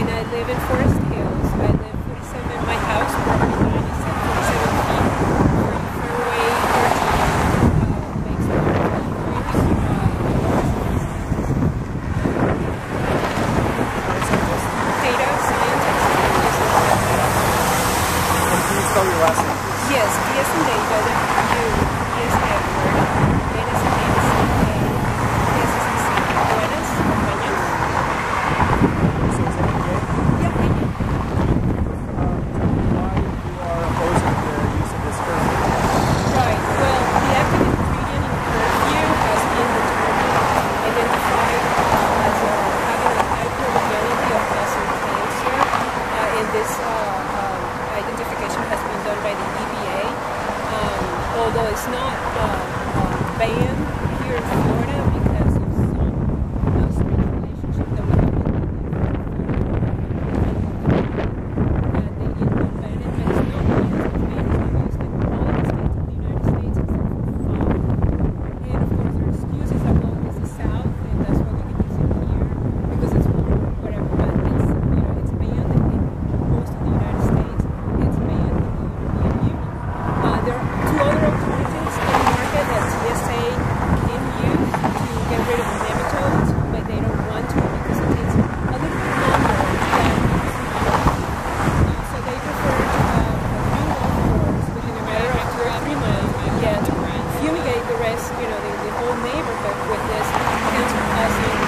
and I live in Forest Hills. I live 47 in my house, property line is 47 feet from fairway 13. Makes me Data scientist. Can you spell your last name? Yes, D as data. it's not the uh, ban here in Florida whole neighborhood with this cancer causing